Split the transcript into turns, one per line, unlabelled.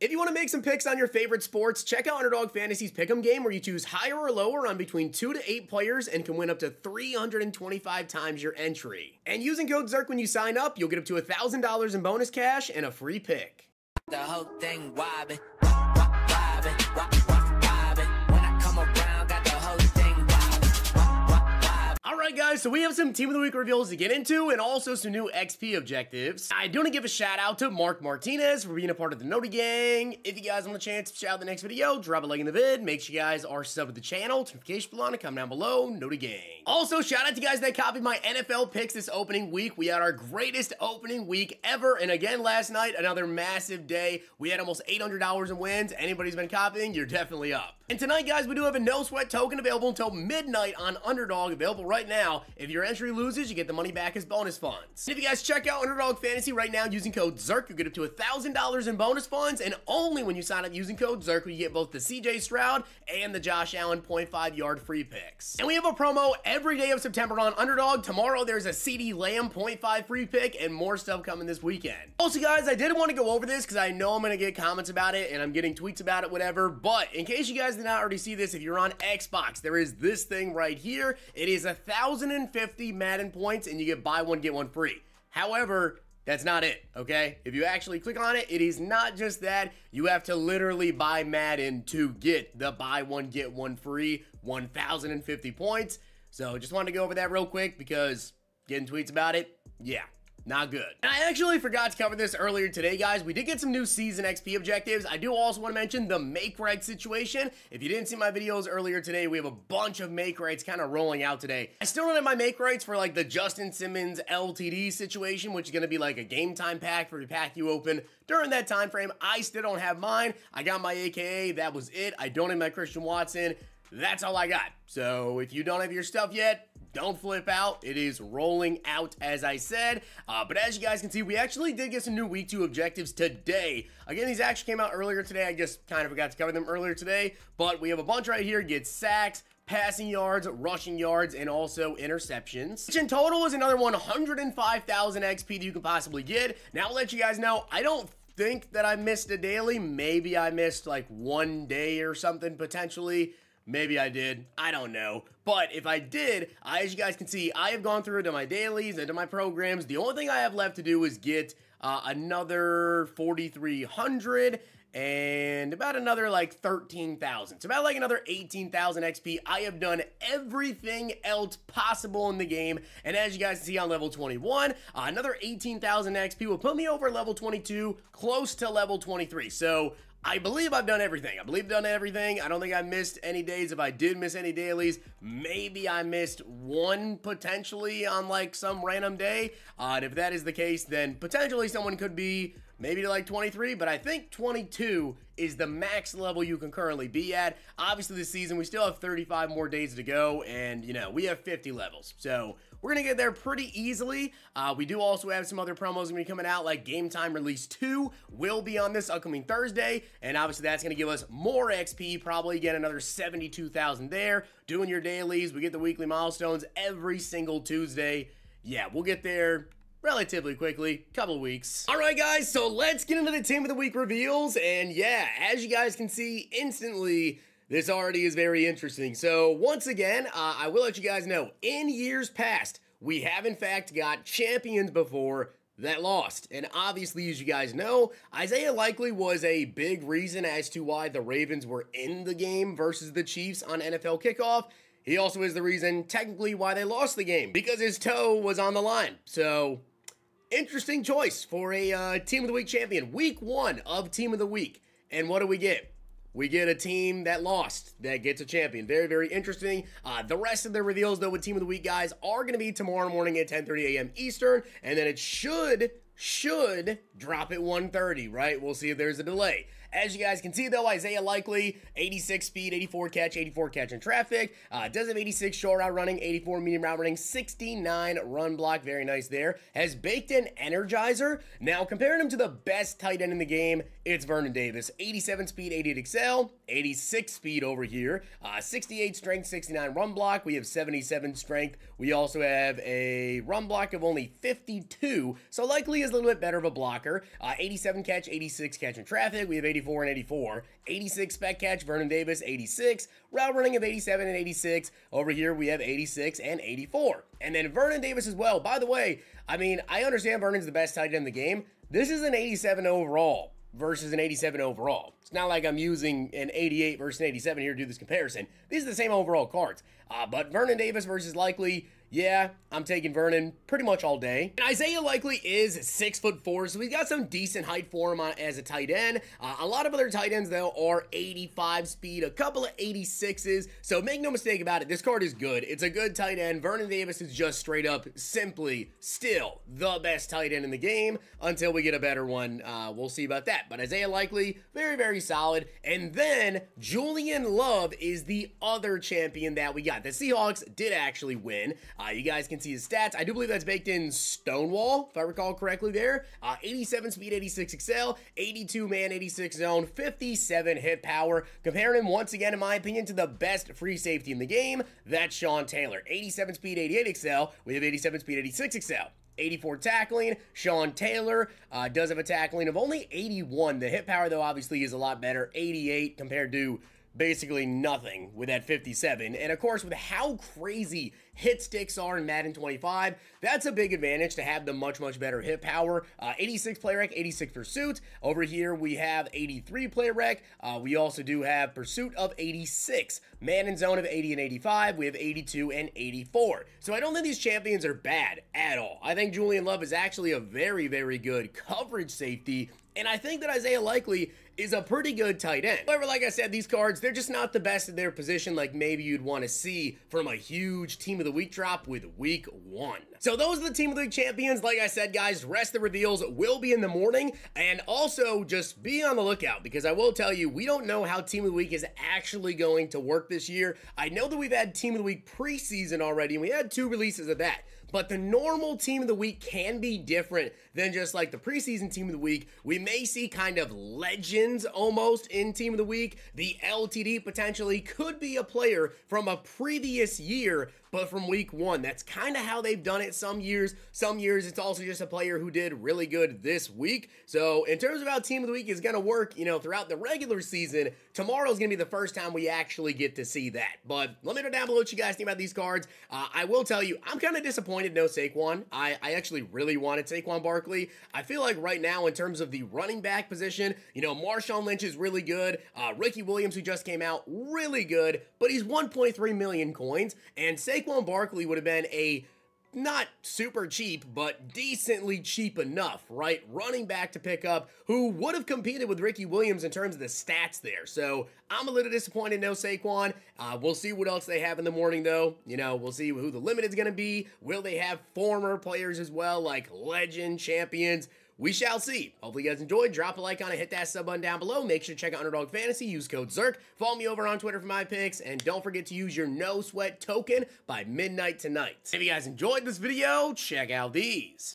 If you want to make some picks on your favorite sports, check out Underdog Fantasy's Pick'em game where you choose higher or lower on between 2 to 8 players and can win up to 325 times your entry. And using code ZIRK when you sign up, you'll get up to $1,000 in bonus cash and a free pick.
The whole thing wobbin',
guys, so we have some Team of the Week reveals to get into and also some new XP objectives. I do want to give a shout out to Mark Martinez for being a part of the Noti Gang. If you guys want a chance to shout out the next video, drop a like in the vid. Make sure you guys are subbed to the channel. Notification bell on and comment down below. Noti Gang. Also, shout out to guys that copied my NFL picks this opening week. We had our greatest opening week ever. And again, last night, another massive day. We had almost $800 in wins. Anybody's been copying, you're definitely up. And tonight, guys, we do have a no sweat token available until midnight on Underdog, available right now. If your entry loses, you get the money back as bonus funds. And if you guys check out Underdog Fantasy right now using code ZIRK, you get up to $1,000 in bonus funds. And only when you sign up using code ZIRK, will you get both the CJ Stroud and the Josh Allen 0.5 yard free picks. And we have a promo every day of September on Underdog. Tomorrow, there's a CeeDee Lamb 0.5 free pick and more stuff coming this weekend. Also, guys, I did want to go over this because I know I'm going to get comments about it and I'm getting tweets about it, whatever. But in case you guys did not already see this, if you're on Xbox, there is this thing right here. It is 1,050 Madden points and you get buy one, get one free. However, that's not it, okay? If you actually click on it, it is not just that. You have to literally buy Madden to get the buy one, get one free 1,050 points. So just wanted to go over that real quick because getting tweets about it, yeah, not good. And I actually forgot to cover this earlier today, guys. We did get some new season XP objectives. I do also want to mention the make reg situation. If you didn't see my videos earlier today, we have a bunch of make rights kind of rolling out today. I still don't have my make rights for like the Justin Simmons LTD situation, which is going to be like a game time pack for the pack you open during that time frame. I still don't have mine. I got my AKA. That was it. I don't have my Christian Watson. That's all I got. So if you don't have your stuff yet, don't flip out. It is rolling out, as I said. Uh, but as you guys can see, we actually did get some new week two objectives today. Again, these actually came out earlier today. I just kind of forgot to cover them earlier today. But we have a bunch right here. Get sacks, passing yards, rushing yards, and also interceptions. Which in total is another 105,000 XP that you can possibly get. Now, I'll let you guys know, I don't think that I missed a daily. Maybe I missed like one day or something potentially. Maybe I did. I don't know. But if I did, I, as you guys can see, I have gone through into my dailies, into my programs. The only thing I have left to do is get uh, another 4,300 and about another like 13,000. So about like another 18,000 XP. I have done everything else possible in the game. And as you guys see on level 21, uh, another 18,000 XP will put me over level 22, close to level 23. So I believe I've done everything. I believe I've done everything. I don't think I missed any days. If I did miss any dailies, maybe I missed one potentially on like some random day. Uh, and if that is the case, then potentially someone could be maybe to like 23, but I think 22 is the max level you can currently be at. Obviously, this season, we still have 35 more days to go, and, you know, we have 50 levels. So, we're going to get there pretty easily. Uh, we do also have some other promos going to be coming out, like Game Time Release 2 will be on this upcoming Thursday, and obviously that's going to give us more XP, probably get another 72,000 there. Doing your dailies, we get the weekly milestones every single Tuesday. Yeah, we'll get there relatively quickly, couple weeks. All right, guys, so let's get into the Team of the Week reveals. And yeah, as you guys can see instantly, this already is very interesting. So once again, uh, I will let you guys know, in years past, we have in fact got champions before that lost. And obviously, as you guys know, Isaiah Likely was a big reason as to why the Ravens were in the game versus the Chiefs on NFL kickoff. He also is the reason, technically, why they lost the game because his toe was on the line. So, interesting choice for a uh, Team of the Week champion. Week one of Team of the Week. And what do we get? We get a team that lost that gets a champion. Very, very interesting. Uh, the rest of the reveals, though, with Team of the Week guys are going to be tomorrow morning at 10:30 a.m. Eastern, and then it should should drop at 1:30. Right? We'll see if there's a delay. As you guys can see, though, Isaiah Likely, 86 speed, 84 catch, 84 catch in traffic. Uh, does have 86 short route running, 84 medium route running, 69 run block. Very nice there. Has baked in Energizer. Now, comparing him to the best tight end in the game, it's Vernon Davis. 87 speed, 88 excel, 86 speed over here, uh, 68 strength, 69 run block. We have 77 strength. We also have a run block of only 52. So likely is a little bit better of a blocker. Uh, 87 catch, 86 catch in traffic. We have 84 and 84. 86 spec catch, Vernon Davis, 86. Route running of 87 and 86. Over here, we have 86 and 84. And then Vernon Davis as well. By the way, I mean, I understand Vernon's the best tight end in the game. This is an 87 overall versus an 87 overall. It's not like I'm using an 88 versus an 87 here to do this comparison. These are the same overall cards. Uh, but Vernon Davis versus Likely yeah, I'm taking Vernon pretty much all day. And Isaiah Likely is six foot four, so he's got some decent height for him on, as a tight end. Uh, a lot of other tight ends, though, are 85 speed, a couple of 86s. So make no mistake about it, this card is good. It's a good tight end. Vernon Davis is just straight up, simply, still the best tight end in the game until we get a better one. Uh, we'll see about that. But Isaiah Likely, very, very solid. And then Julian Love is the other champion that we got. The Seahawks did actually win. Uh, you guys can see his stats. I do believe that's baked in Stonewall, if I recall correctly there. Uh, 87 speed, 86 excel, 82 man, 86 zone, 57 hit power. Comparing him once again, in my opinion, to the best free safety in the game, that's Sean Taylor. 87 speed, 88 excel. We have 87 speed, 86 excel. 84 tackling. Sean Taylor uh, does have a tackling of only 81. The hit power, though, obviously is a lot better. 88 compared to basically nothing with that 57. And of course, with how crazy hit sticks are in Madden 25, that's a big advantage to have the much, much better hit power. Uh, 86 play rec, 86 pursuit. Over here, we have 83 play rec. Uh, we also do have pursuit of 86. Man in zone of 80 and 85. We have 82 and 84. So I don't think these champions are bad at all. I think Julian Love is actually a very, very good coverage safety. And I think that Isaiah Likely is a pretty good tight end. However, like I said, these cards, they're just not the best in their position like maybe you'd want to see from a huge team of the week drop with week one. So those are the team of the week champions. Like I said, guys, rest the reveals will be in the morning. And also just be on the lookout because I will tell you, we don't know how team of the week is actually going to work this year. I know that we've had team of the week preseason already and we had two releases of that. But the normal team of the week can be different than just like the preseason team of the week. We may see kind of legends almost in team of the week. The LTD potentially could be a player from a previous year but from week one. That's kind of how they've done it some years. Some years it's also just a player who did really good this week. So in terms of how team of the week is going to work, you know, throughout the regular season, tomorrow is going to be the first time we actually get to see that. But let me know down below what you guys think about these cards. Uh, I will tell you, I'm kind of disappointed no Saquon. I, I actually really wanted Saquon Barkley. I feel like right now in terms of the running back position, you know, Marshawn Lynch is really good. Uh, Ricky Williams, who just came out, really good, but he's 1.3 million coins. And Saquon Saquon Barkley would have been a not super cheap, but decently cheap enough, right? Running back to pick up who would have competed with Ricky Williams in terms of the stats there. So I'm a little disappointed, no Saquon. Uh, we'll see what else they have in the morning, though. You know, we'll see who the limit is going to be. Will they have former players as well, like legend champions? We shall see. Hopefully you guys enjoyed. Drop a like on it, hit that sub button down below. Make sure to check out Underdog Fantasy. Use code ZIRK. Follow me over on Twitter for my picks. And don't forget to use your no sweat token by midnight tonight. If you guys enjoyed this video, check out these.